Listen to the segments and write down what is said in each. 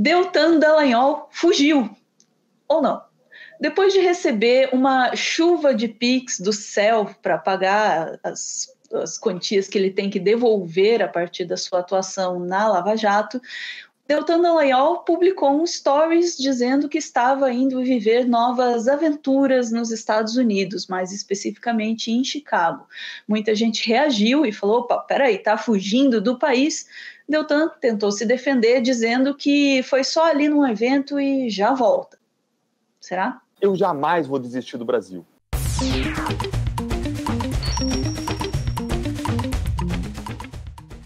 Deltan Dallagnol fugiu, ou não? Depois de receber uma chuva de Pix do céu para pagar as, as quantias que ele tem que devolver a partir da sua atuação na Lava Jato, Deltan Dallagnol publicou um stories dizendo que estava indo viver novas aventuras nos Estados Unidos, mais especificamente em Chicago. Muita gente reagiu e falou: opa, peraí, tá fugindo do país? Deltan tentou se defender dizendo que foi só ali num evento e já volta. Será? Eu jamais vou desistir do Brasil.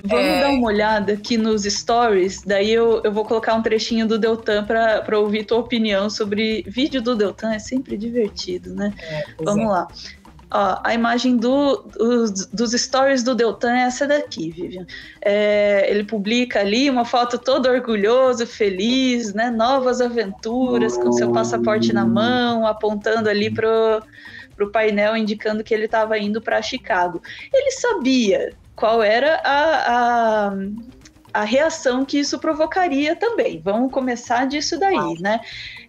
Vamos é... dar uma olhada aqui nos stories, daí eu, eu vou colocar um trechinho do Deltan para ouvir tua opinião sobre vídeo do Deltan, é sempre divertido, né? É, Vamos é. lá. Ó, a imagem do, dos, dos, stories do Deltan é essa daqui, Vivian. É, ele publica ali uma foto todo orgulhoso, feliz, né? Novas aventuras, com seu passaporte na mão, apontando ali pro, pro painel, indicando que ele estava indo para Chicago. Ele sabia qual era a, a, a reação que isso provocaria também. Vamos começar disso daí, né?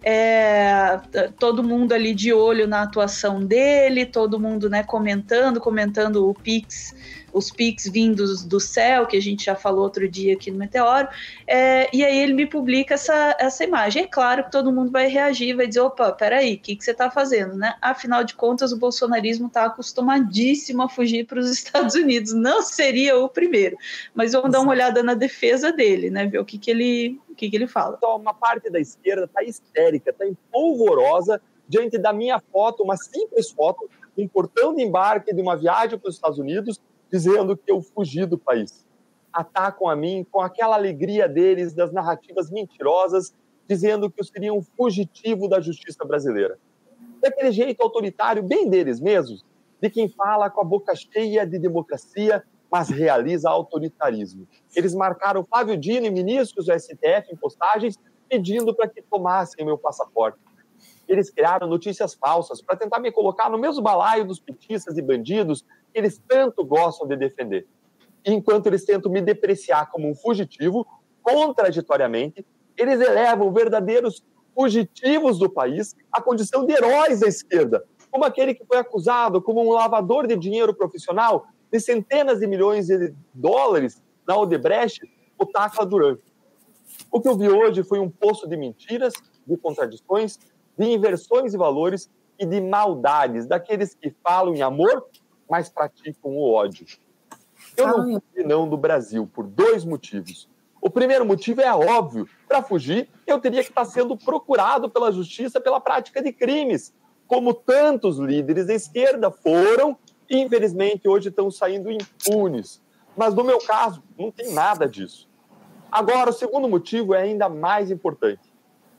É, todo mundo ali de olho na atuação dele, todo mundo né, comentando, comentando o Pix os pics vindos do céu, que a gente já falou outro dia aqui no Meteoro, é, e aí ele me publica essa, essa imagem. É claro que todo mundo vai reagir, vai dizer, opa, peraí, o que, que você está fazendo, né? Afinal de contas, o bolsonarismo está acostumadíssimo a fugir para os Estados Unidos, não seria o primeiro, mas vamos dar uma olhada na defesa dele, né, ver o que, que, ele, o que, que ele fala. Uma parte da esquerda está histérica, está empolvorosa diante da minha foto, uma simples foto, um portão de embarque de uma viagem para os Estados Unidos, dizendo que eu fugi do país. Atacam a mim com aquela alegria deles, das narrativas mentirosas, dizendo que eu seria um fugitivo da justiça brasileira. Daquele jeito autoritário, bem deles mesmos, de quem fala com a boca cheia de democracia, mas realiza autoritarismo. Eles marcaram Flávio Dino e ministros do STF em postagens pedindo para que tomassem meu passaporte. Eles criaram notícias falsas para tentar me colocar no mesmo balaio dos petistas e bandidos que eles tanto gostam de defender. Enquanto eles tentam me depreciar como um fugitivo, contraditoriamente, eles elevam verdadeiros fugitivos do país à condição de heróis da esquerda, como aquele que foi acusado como um lavador de dinheiro profissional de centenas de milhões de dólares na Odebrecht, o Tacla Duran. O que eu vi hoje foi um poço de mentiras, de contradições, de inversões de valores e de maldades daqueles que falam em amor mas praticam o ódio. Eu não fui não do Brasil por dois motivos. O primeiro motivo é óbvio. Para fugir, eu teria que estar sendo procurado pela justiça pela prática de crimes, como tantos líderes da esquerda foram e, infelizmente, hoje estão saindo impunes. Mas no meu caso, não tem nada disso. Agora, o segundo motivo é ainda mais importante.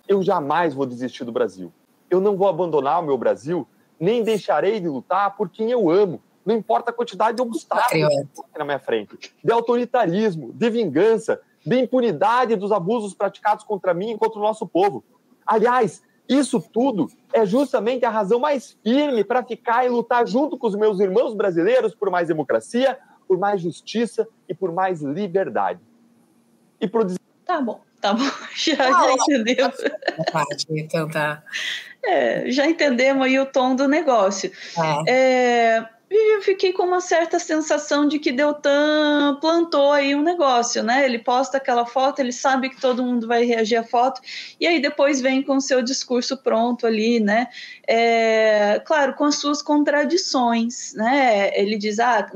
Eu jamais vou desistir do Brasil. Eu não vou abandonar o meu Brasil, nem deixarei de lutar por quem eu amo, não importa a quantidade de obstáculos na minha frente, de autoritarismo, de vingança, de impunidade dos abusos praticados contra mim e contra o nosso povo. Aliás, isso tudo é justamente a razão mais firme para ficar e lutar junto com os meus irmãos brasileiros por mais democracia, por mais justiça e por mais liberdade. E por... Tá bom, tá bom. Já, já entendeu. Então tá. É, já entendemos aí o tom do negócio. É. É, eu fiquei com uma certa sensação de que Deltan plantou aí um negócio, né? Ele posta aquela foto, ele sabe que todo mundo vai reagir à foto, e aí depois vem com o seu discurso pronto ali, né? É, claro, com as suas contradições, né? Ele diz, ah,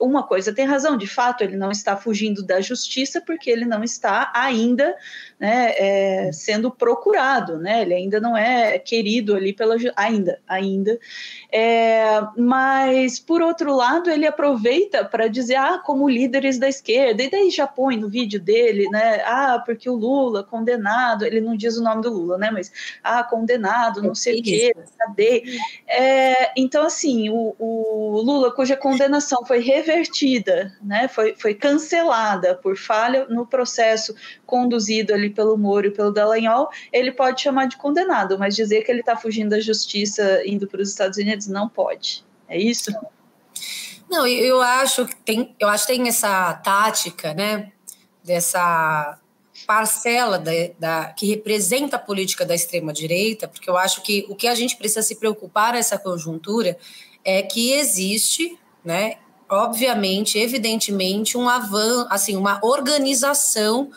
uma coisa tem razão, de fato, ele não está fugindo da justiça porque ele não está ainda né, é, sendo procurado, né? Ele ainda não é querido ali pela ainda, ainda. É, mas por outro lado, ele aproveita para dizer, ah, como líderes da esquerda, e daí já põe no vídeo dele, né? Ah, porque o Lula condenado, ele não diz o nome do Lula, né? Mas ah, condenado, não sei o quê, cadê? É, então, assim, o, o Lula, cuja condenação foi revertida, né? Foi, foi cancelada por falha no processo conduzido ali pelo Moro e pelo Dallagnol, ele pode chamar de condenado, mas dizer que ele está fugindo da justiça indo para os Estados Unidos não pode. É isso? Não, eu acho que tem, eu acho que tem essa tática, né? Dessa parcela da, da, que representa a política da extrema-direita, porque eu acho que o que a gente precisa se preocupar nessa conjuntura é que existe, né, obviamente, evidentemente, um avanço, assim, uma organização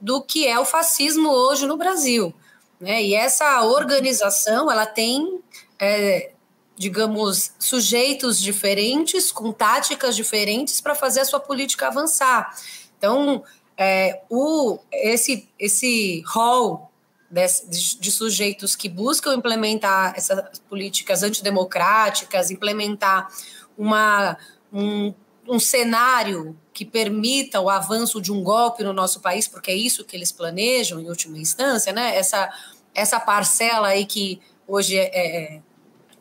do que é o fascismo hoje no Brasil. Né? E essa organização ela tem, é, digamos, sujeitos diferentes, com táticas diferentes para fazer a sua política avançar. Então, é, o, esse, esse rol de, de, sujeitos que buscam implementar essas políticas antidemocráticas, implementar uma, um, um cenário que permita o avanço de um golpe no nosso país, porque é isso que eles planejam em última instância, né? Essa, essa parcela aí que hoje é, é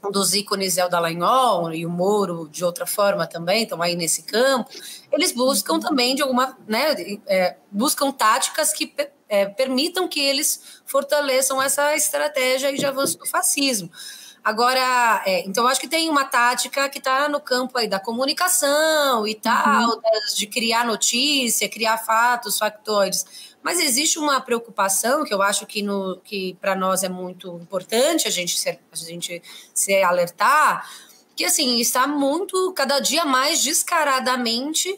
um dos ícones é o Dallagnol e o Moro de outra forma também estão aí nesse campo, eles buscam uhum. também de alguma, né, é, buscam táticas que é, permitam que eles fortaleçam essa estratégia de avanço do fascismo. Agora, é, então acho que tem uma tática que está no campo aí da comunicação e tal, uhum. de criar notícia, criar fatos, factores. Mas existe uma preocupação que eu acho que, no, que para nós é muito importante a gente, se, a gente se alertar, que assim, está muito, cada dia mais descaradamente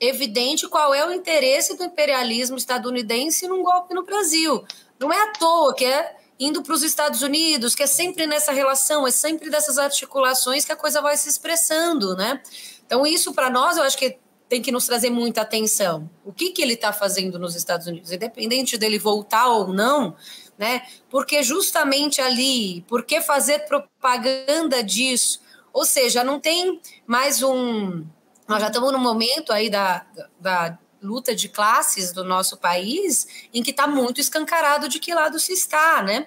evidente qual é o interesse do imperialismo estadunidense num golpe no Brasil. Não é à toa que é indo para os Estados Unidos, que é sempre nessa relação, é sempre dessas articulações que a coisa vai se expressando, né? Então, isso para nós, eu acho que tem que nos trazer muita atenção. O que, que ele está fazendo nos Estados Unidos, independente dele voltar ou não, né? Porque justamente ali, por que fazer propaganda disso? Ou seja, não tem mais um. Nós já estamos no momento aí da, da luta de classes do nosso país em que está muito escancarado de que lado se está, né?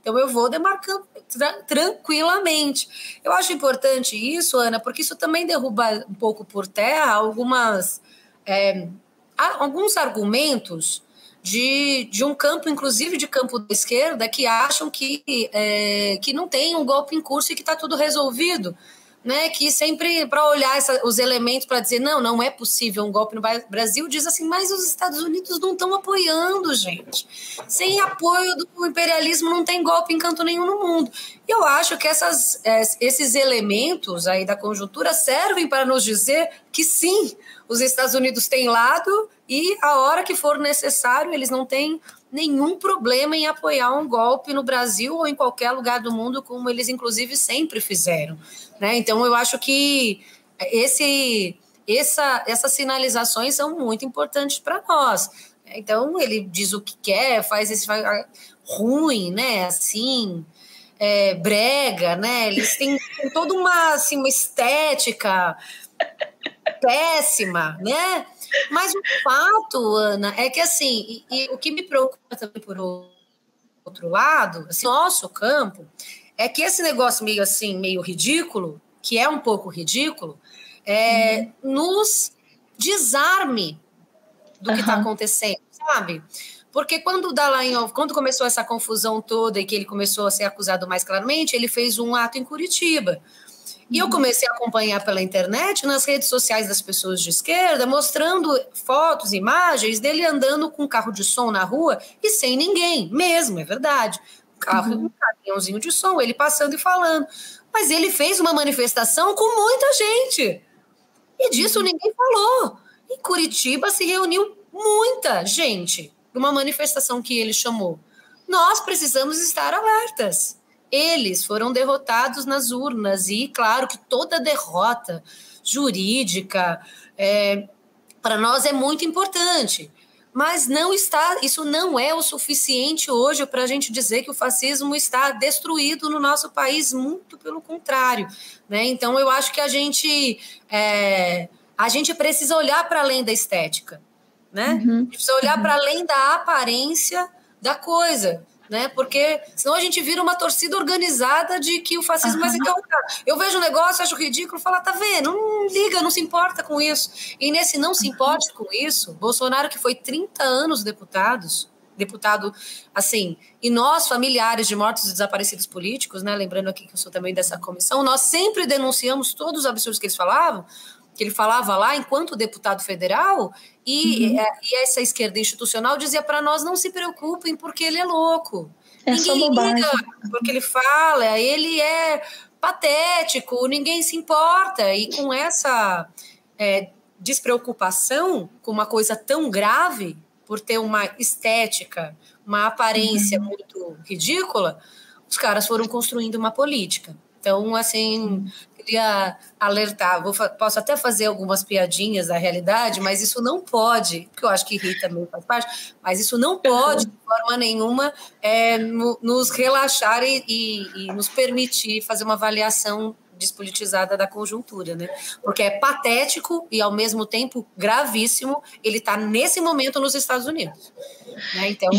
Então eu vou demarcando tra tranquilamente. Eu acho importante isso, Ana, porque isso também derruba um pouco por terra algumas é, alguns argumentos de, de um campo, inclusive de campo da esquerda, que acham que, é, que não tem um golpe em curso e que está tudo resolvido né, que sempre para olhar essa, os elementos para dizer não, não é possível um golpe no Brasil, diz assim, mas os Estados Unidos não estão apoiando, gente. Sem apoio do imperialismo não tem golpe em canto nenhum no mundo. E eu acho que essas, é, esses elementos aí da conjuntura servem para nos dizer que sim, os Estados Unidos têm lado e a hora que for necessário eles não têm nenhum problema em apoiar um golpe no Brasil ou em qualquer lugar do mundo, como eles inclusive sempre fizeram. Né? Então, eu acho que esse, essa, essas sinalizações são muito importantes para nós. Então, ele diz o que quer, faz esse faz, ruim, né? Assim, é, brega, né? Eles têm, têm toda uma, assim, uma estética péssima, né? Mas o fato, Ana, é que assim, e, e o que me preocupa também por outro lado, assim, nosso campo, é que esse negócio meio assim, meio ridículo, que é um pouco ridículo, é, uhum. nos desarme do que está acontecendo, sabe? Porque quando o Dallagnol, quando começou essa confusão toda e que ele começou a ser acusado mais claramente, ele fez um ato em Curitiba. E eu uhum. comecei a acompanhar pela internet, nas redes sociais das pessoas de esquerda, mostrando fotos, imagens dele andando com um carro de som na rua e sem ninguém, mesmo, é verdade carro, uhum. um caminhãozinho de som, ele passando e falando. Mas ele fez uma manifestação com muita gente. E disso uhum. ninguém falou. Em Curitiba se reuniu muita gente numa manifestação que ele chamou. Nós precisamos estar alertas. Eles foram derrotados nas urnas e, claro, que toda derrota jurídica é, para nós é muito importante mas não está, isso não é o suficiente hoje para a gente dizer que o fascismo está destruído no nosso país, muito pelo contrário. Né? Então eu acho que a gente, é, a gente precisa olhar para além da estética. Né? Uhum. A gente precisa olhar uhum. para além da aparência da coisa né? Porque senão a gente vira uma torcida organizada de que o fascismo vai ser derrotado. Eu vejo um negócio, acho ridículo, falo, tá vendo? Não liga, não se importa com isso. E nesse não se importe com isso, Bolsonaro, que foi 30 anos deputados, deputado, assim, e nós, familiares de mortos e desaparecidos políticos, né, lembrando aqui que eu sou também dessa comissão, nós sempre denunciamos todos os absurdos que eles falavam, que ele falava lá enquanto deputado federal, e, uhum. É, e essa esquerda institucional dizia para nós não se preocupem porque ele é louco. É ninguém liga porque ele fala, ele é patético, ninguém se importa. E com essa é, despreocupação com uma coisa tão grave, por ter uma estética, uma aparência uhum. muito ridícula, os caras foram construindo uma política. Então, assim, queria alertar, vou, posso até fazer algumas piadinhas da realidade, mas isso não pode, porque eu acho que Rita também faz parte, mas isso não pode, de forma nenhuma, é, no, nos relaxar e, e, e nos permitir fazer uma avaliação despolitizada da conjuntura, né? Porque é patético e ao mesmo tempo gravíssimo. Ele está nesse momento nos Estados Unidos, né? Então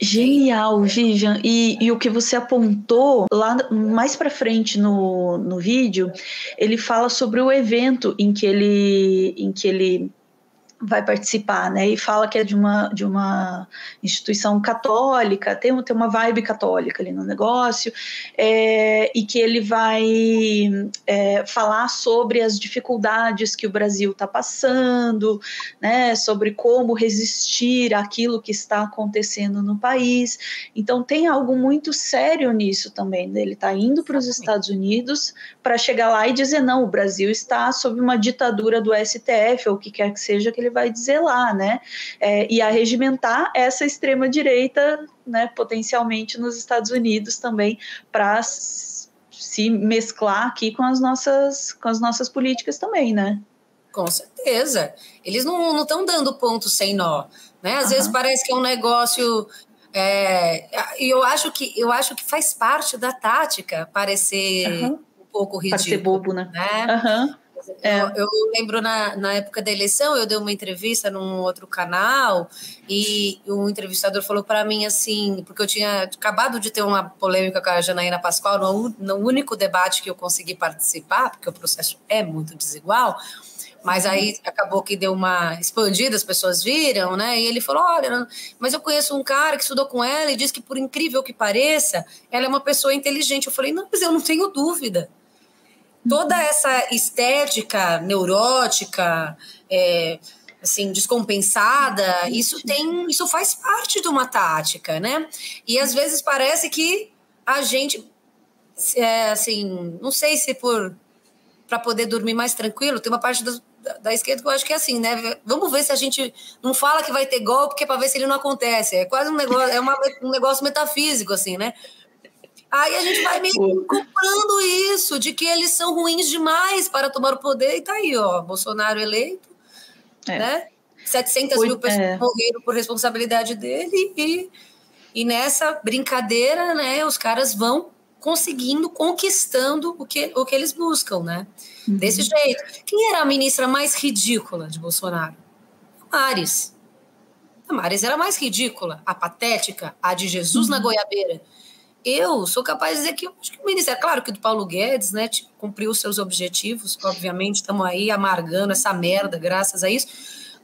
Genial, Vivian. E, e, o que você apontou lá mais para frente no, no vídeo, ele fala sobre o evento em que ele, em que ele vai participar, né? E fala que é de uma, de uma instituição católica, tem, tem uma vibe católica ali no negócio, é, e que ele vai é, falar sobre as dificuldades que o Brasil está passando, né? Sobre como resistir àquilo que está acontecendo no país. Então tem algo muito sério nisso também. Né? Ele está indo para os Estados Unidos para chegar lá e dizer não, o Brasil está sob uma ditadura do STF ou o que quer que seja que ele vai dizer lá, né? É, e arregimentar essa extrema direita, né? Potencialmente nos Estados Unidos também para se mesclar aqui com as nossas com as nossas políticas também, né? Com certeza. Eles não estão dando ponto sem nó. Né? Às uhum. vezes parece que é um negócio. É, e eu acho que eu acho que faz parte da tática parecer uhum. um pouco ridículo. Parecer bobo, né? né? Uhum. É. Eu, lembro na, na época da eleição, eu dei uma entrevista num outro canal e um entrevistador falou para mim assim, porque eu tinha acabado de ter uma polêmica com a Janaína Pascoal no, no único debate que eu consegui participar, porque o processo é muito desigual. Mas aí acabou que deu uma expandida, as pessoas viram, né? E ele falou: Olha, mas eu conheço um cara que estudou com ela e diz que, por incrível que pareça, ela é uma pessoa inteligente. Eu falei: Não, mas eu não tenho dúvida toda essa estética neurótica, é, assim, descompensada, isso tem, isso faz parte de uma tática, né? E às vezes parece que a gente, é, assim, não sei se por para poder dormir mais tranquilo, tem uma parte da, da, esquerda que eu acho que é assim, né? Vamos ver se a gente não fala que vai ter golpe, porque é para ver se ele não acontece. É quase um negócio, é uma, um negócio metafísico, assim, né? Aí a gente vai meio comprando isso, de que eles são ruins demais para tomar o poder, e tá aí, ó, Bolsonaro eleito, é. né? 700 mil pessoas é. morreram por responsabilidade dele, e, e nessa brincadeira, né, os caras vão conseguindo, conquistando o que, o que eles buscam, né? Uhum. Desse jeito. Quem era a ministra mais ridícula de Bolsonaro? Mares. A Mares era mais ridícula, a patética, a de Jesus uhum. na goiabeira eu sou capaz de dizer que, acho que o Ministério, claro que do Paulo Guedes, né, tipo, cumpriu os seus objetivos, obviamente estamos aí amargando essa merda graças a isso,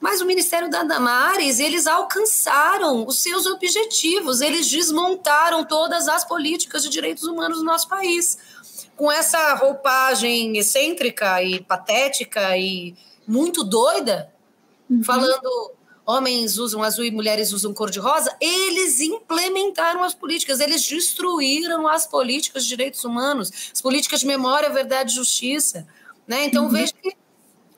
mas o Ministério da Damares, eles alcançaram os seus objetivos, eles desmontaram todas as políticas de direitos humanos do nosso país. Com essa roupagem excêntrica e patética e muito doida, uhum. falando homens usam azul e mulheres usam cor-de-rosa, eles implementaram as políticas, eles destruíram as políticas de direitos humanos, as políticas de memória, verdade e justiça. Né? Então, uhum. vejo que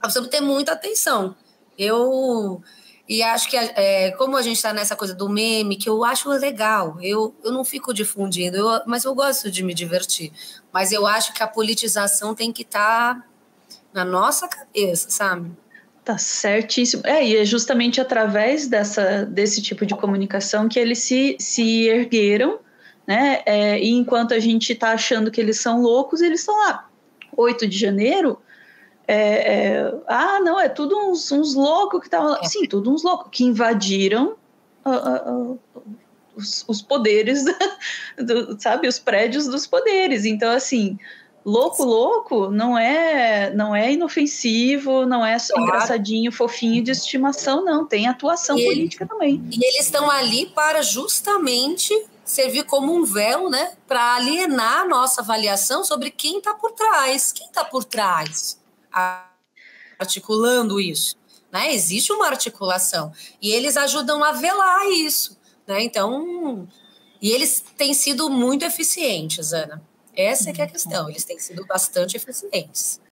precisamos ter muita atenção. Eu. E acho que, é, como a gente está nessa coisa do meme, que eu acho legal, eu, eu não fico difundindo, eu, mas eu gosto de me divertir. Mas eu acho que a politização tem que estar tá na nossa cabeça, sabe? Tá certíssimo. É, e é justamente através dessa, desse tipo de comunicação que eles se, se ergueram, né? É, e enquanto a gente está achando que eles são loucos, eles estão lá. 8 de janeiro, é, é, ah, não, é tudo uns, uns loucos que estavam. É. Sim, tudo uns loucos que invadiram uh, uh, uh, os, os, poderes, do, sabe, os prédios dos poderes. Então, assim, louco, louco não é não é inofensivo, não é claro. engraçadinho, fofinho de estimação, não. Tem atuação e política ele, também. E eles estão ali para justamente servir como um véu, né, para alienar a nossa avaliação sobre quem está por trás. Quem está por trás? articulando isso. Né? Existe uma articulação e eles ajudam a velar isso. Né? Então, e eles têm sido muito eficientes, Ana. Essa é que é a questão, eles têm sido bastante eficientes.